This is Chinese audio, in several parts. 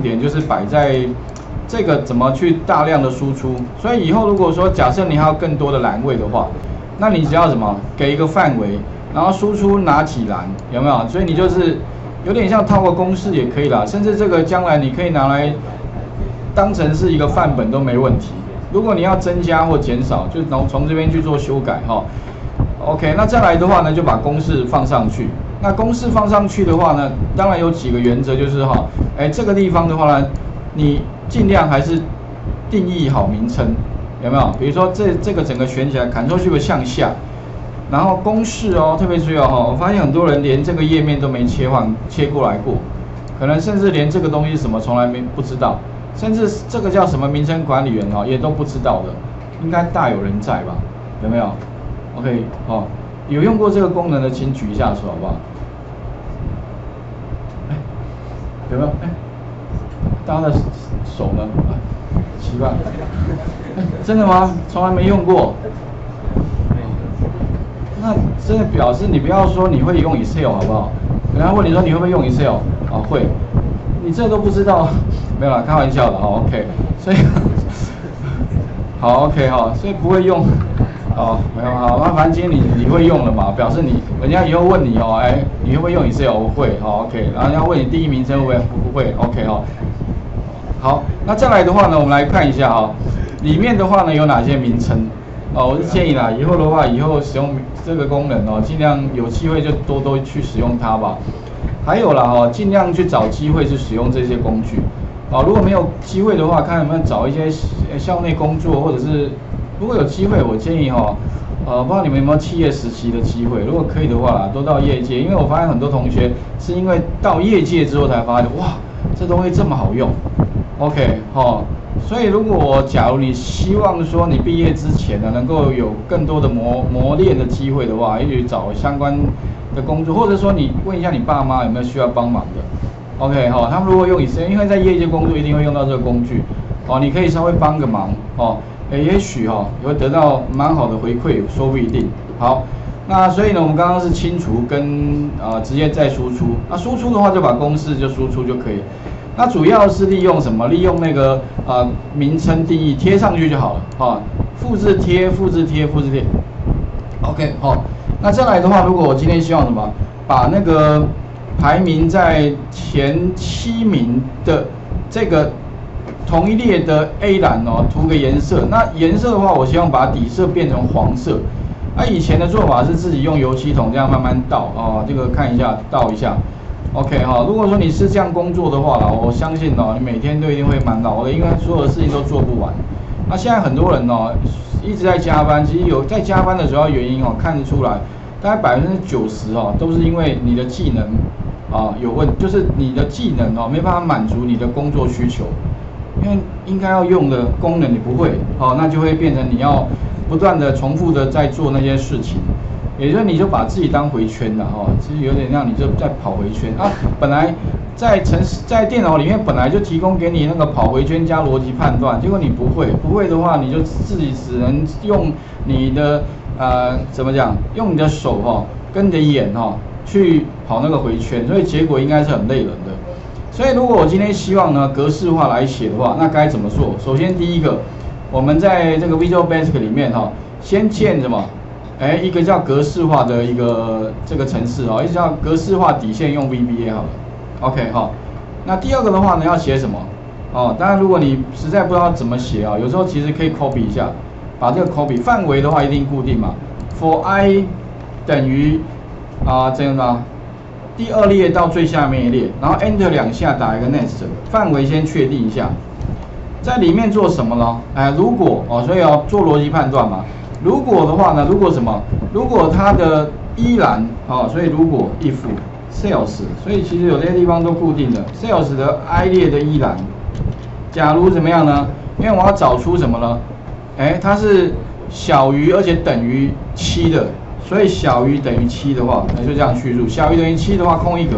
点就是摆在这个怎么去大量的输出。所以以后如果说假设你还有更多的栏位的话，那你只要什么给一个范围，然后输出哪几栏有没有？所以你就是有点像套个公式也可以啦，甚至这个将来你可以拿来当成是一个范本都没问题。如果你要增加或减少，就从从这边去做修改哈。OK，那再来的话呢，就把公式放上去。那公式放上去的话呢，当然有几个原则，就是哈，哎，这个地方的话呢，你尽量还是定义好名称，有没有？比如说这这个整个选起来，Ctrl Shift 向下，然后公式哦，特别注意哦，我发现很多人连这个页面都没切换切过来过，可能甚至连这个东西什么从来没不知道。甚至这个叫什么名称管理员哦，也都不知道的，应该大有人在吧？有没有？OK，哦，有用过这个功能的，请举一下手好不好？哎，有没有？哎，大家的手呢？奇怪，真的吗？从来没用过。那真的表示你不要说你会用 Excel 好不好？人家问你说你会不会用 Excel？啊，会。你这都不知道。没有啦，开玩笑的哈，OK，所以 好 OK 哈，所以不会用，哦，没有好，那反正今天你会用了嘛，表示你人家以后问你哦，哎，你会不会用 Excel？我会，好 OK，然后要问你第一名称会不会？OK 哈，好，那再来的话呢，我们来看一下哈，里面的话呢有哪些名称？哦，我是建议啦，以后的话，以后使用这个功能哦，尽量有机会就多多去使用它吧。还有啦哈，尽量去找机会去使用这些工具。哦，如果没有机会的话，看有没有找一些校内工作，或者是如果有机会，我建议哈，呃，不知道你们有没有企业实习的机会？如果可以的话，都到业界，因为我发现很多同学是因为到业界之后才发现，哇，这东西这么好用。OK，哈，所以如果假如你希望说你毕业之前呢，能够有更多的磨磨练的机会的话，也许找相关的工作，或者说你问一下你爸妈有没有需要帮忙的。OK 哈，他们如果用 Excel，因为在业界工作一定会用到这个工具，哦，你可以稍微帮个忙哦，哎，也许哈也会得到蛮好的回馈，说不一定。好，那所以呢，我们刚刚是清除跟啊直接再输出，那输出的话就把公式就输出就可以。那主要是利用什么？利用那个啊名称定义贴上去就好了啊，复制贴，复制贴，复制贴。OK 好，那再来的话，如果我今天希望什么，把那个。排名在前七名的这个同一列的 A 栏哦，涂个颜色。那颜色的话，我希望把底色变成黄色。那以前的做法是自己用油漆桶这样慢慢倒啊，这个看一下倒一下。OK 哈，如果说你是这样工作的话啦，我相信哦，你每天都一定会蛮劳的，因为所有的事情都做不完。那现在很多人哦一直在加班，其实有在加班的主要原因哦，看得出来，大概百分之九十哦，都是因为你的技能。啊，有问就是你的技能哦，没办法满足你的工作需求，因为应该要用的功能你不会，哦，那就会变成你要不断的重复的在做那些事情，也就是你就把自己当回圈了哈，其实有点让你就在跑回圈啊。本来在城市在电脑里面本来就提供给你那个跑回圈加逻辑判断，结果你不会，不会的话你就自己只能用你的呃怎么讲，用你的手哈，跟你的眼哈。去跑那个回圈，所以结果应该是很累人的。所以如果我今天希望呢格式化来写的话，那该怎么做？首先第一个，我们在这个 Visual Basic 里面哈，先建什么？哎，一个叫格式化的一个这个程式哦，一个叫格式化底线用 VBA 好了。OK 哈。那第二个的话呢，要写什么？哦，当然如果你实在不知道怎么写啊，有时候其实可以 copy 一下，把这个 copy 范围的话一定固定嘛，for i 等于。啊，这样的，第二列到最下面一列，然后 Enter 两下打一个 Next，范围先确定一下，在里面做什么呢？哎，如果哦，所以要做逻辑判断嘛。如果的话呢，如果什么？如果它的依然哦，所以如果 if Sales，所以其实有些地方都固定的 Sales 的 I 列的依然，假如怎么样呢？因为我要找出什么呢？哎，它是小于而且等于七的。所以小于等于七的话，那就这样去入。小于等于七的话，空一格，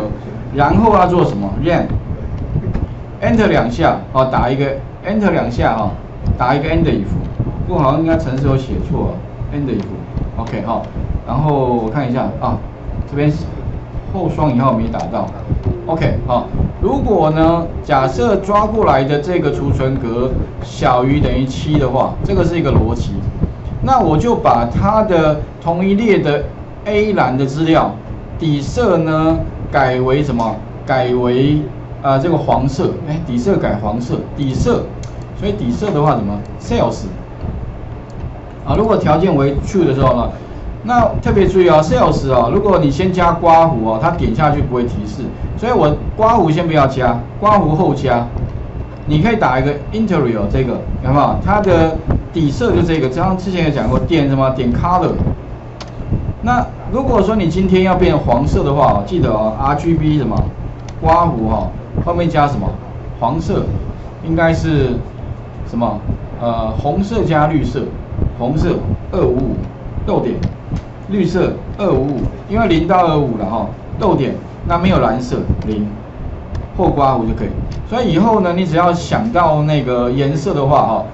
然后要做什么？run，enter 两下，哦，打一个 enter 两下，哈，打一个 end if。不过好像应该程式有写错，end if。OK，好，然后我看一下啊，这边后双引号没打到，OK 好，如果呢假设抓过来的这个储存格小于等于七的话，这个是一个逻辑，那我就把它的同一列的 A 栏的资料底色呢改为什么？改为啊这个黄色，哎底色改黄色，底色，所以底色的话怎么？Sales 啊，如果条件为 True 的时候呢？那特别注意啊，sales 啊，如果你先加刮胡哦，它点下去不会提示，所以我刮胡先不要加，刮胡后加。你可以打一个 interior 这个，有没有？它的底色就这个，像之前有讲过，点什么？点 color。那如果说你今天要变黄色的话，记得哦，RGB 什么？刮胡哈，后面加什么？黄色，应该是什么？呃，红色加绿色，红色二五五逗点。绿色二五五，因为零到二五了哈，逗点，那没有蓝色零，或刮胡就可以。所以以后呢，你只要想到那个颜色的话哈，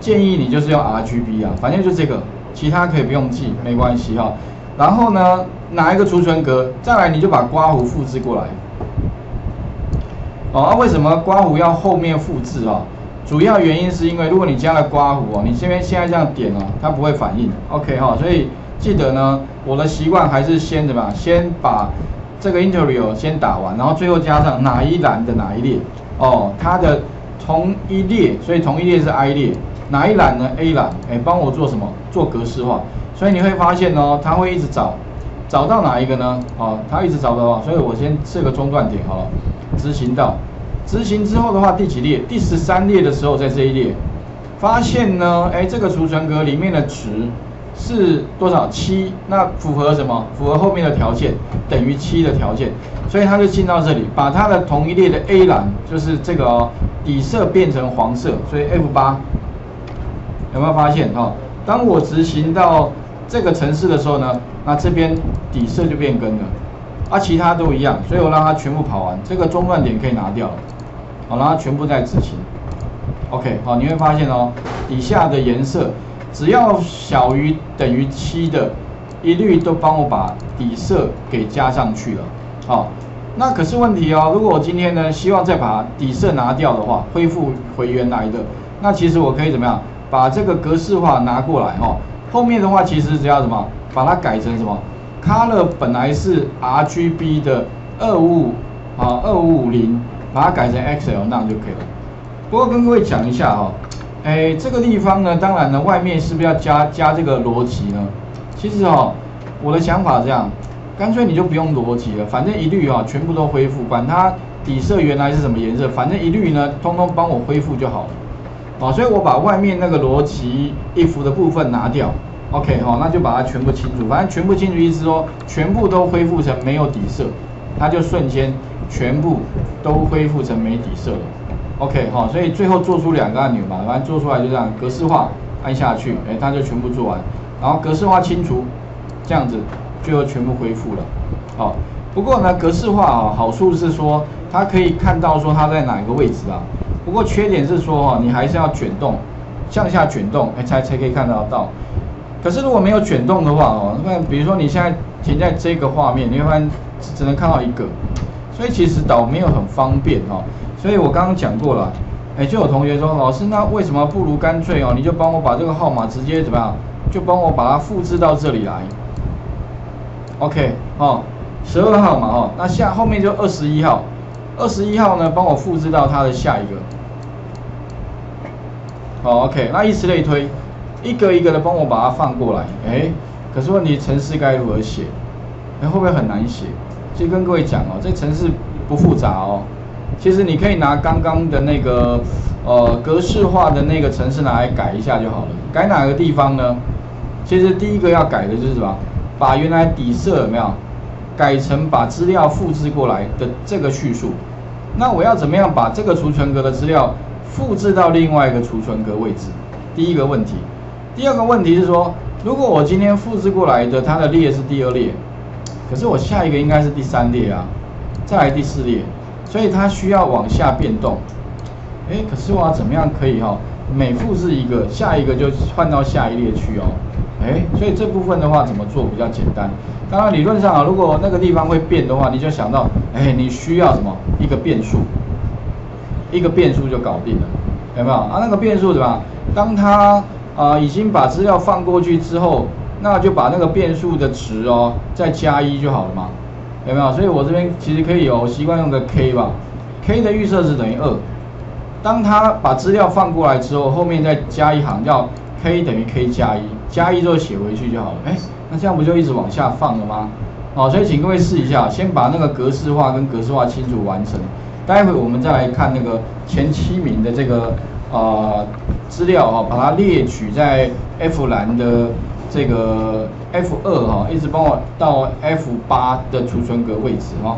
建议你就是用 RGB 啊，反正就这个，其他可以不用记，没关系哈。然后呢，拿一个储存格，再来你就把刮胡复制过来。哦，为什么刮胡要后面复制啊？主要原因是因为如果你加了刮胡哦，你这边现在这样点哦，它不会反应。OK 哈，所以。记得呢，我的习惯还是先怎么样？先把这个 interview 先打完，然后最后加上哪一栏的哪一列哦，它的同一列，所以同一列是 I 列，哪一栏呢？A 栏，哎，帮我做什么？做格式化。所以你会发现哦，它会一直找，找到哪一个呢？哦，它一直找到，所以我先设个中断点好了，执行到，执行之后的话，第几列？第十三列的时候，在这一列，发现呢，哎，这个储存格里面的值。是多少七？那符合什么？符合后面的条件，等于七的条件，所以它就进到这里，把它的同一列的 A 栏，就是这个哦，底色变成黄色，所以 F 八有没有发现哈？当我执行到这个城市的时候呢，那这边底色就变更了，啊，其他都一样，所以我让它全部跑完，这个中断点可以拿掉了，好，让它全部再执行，OK，好，你会发现哦，底下的颜色。只要小于等于七的，一律都帮我把底色给加上去了。好，那可是问题哦。如果我今天呢，希望再把底色拿掉的话，恢复回原来的，那其实我可以怎么样？把这个格式化拿过来哈。后面的话其实只要什么，把它改成什么？Color 本来是 RGB 的二五五啊，二五五零，把它改成 XL 那样就可以了。不过跟各位讲一下哈。哎，这个地方呢，当然呢，外面是不是要加加这个逻辑呢？其实哦，我的想法这样，干脆你就不用逻辑了，反正一律啊，全部都恢复，管它底色原来是什么颜色，反正一律呢，通通帮我恢复就好了。哦，所以我把外面那个逻辑 if 的部分拿掉，OK 哈，那就把它全部清除，反正全部清除意思说，全部都恢复成没有底色，它就瞬间全部都恢复成没底色了。OK 哈，所以最后做出两个按钮嘛，反正做出来就这样格式化按下去，哎，它就全部做完，然后格式化清除，这样子最后全部恢复了。好，不过呢，格式化啊，好处是说它可以看到说它在哪个位置啊。不过缺点是说哈，你还是要卷动，向下卷动，哎，才才可以看得到。可是如果没有卷动的话哦，那比如说你现在停在这个画面，你会发现只能看到一个，所以其实导没有很方便哈。所以我刚刚讲过了，哎，就有同学说，老师，那为什么不如干脆哦，你就帮我把这个号码直接怎么样，就帮我把它复制到这里来，OK，哦，十二号嘛，哦，那下后面就二十一号，二十一号呢，帮我复制到它的下一个，好，OK，那以此类推，一个一个的帮我把它放过来，哎，可是问题程式该如何写？哎，会不会很难写？就跟各位讲哦，这程式不复杂哦。其实你可以拿刚刚的那个呃格式化的那个程式拿来改一下就好了。改哪个地方呢？其实第一个要改的就是什么？把原来底色有没有改成把资料复制过来的这个叙述。那我要怎么样把这个储存格的资料复制到另外一个储存格位置？第一个问题。第二个问题是说，如果我今天复制过来的它的列是第二列，可是我下一个应该是第三列啊，再来第四列。所以它需要往下变动，哎，可是我要怎么样可以哈，每复制一个，下一个就换到下一列去哦。哎，所以这部分的话怎么做比较简单？当然理论上啊，如果那个地方会变的话，你就想到，哎，你需要什么？一个变数，一个变数就搞定了，有没有？啊，那个变数对吧？当它啊已经把资料放过去之后，那就把那个变数的值哦再加一就好了嘛，有没有？所以我这边其实可以有习惯用个 k 吧，k 的预设值等于二。当他把资料放过来之后，后面再加一行叫 k 等于 k 加一，加一之后写回去就好了。哎，那这样不就一直往下放了吗？哦，所以请各位试一下，先把那个格式化跟格式化清楚完成，待会我们再来看那个前七名的这个啊资料哈，把它列举在 F 栏的这个 F 二哈，一直帮我到 F 八的储存格位置哈。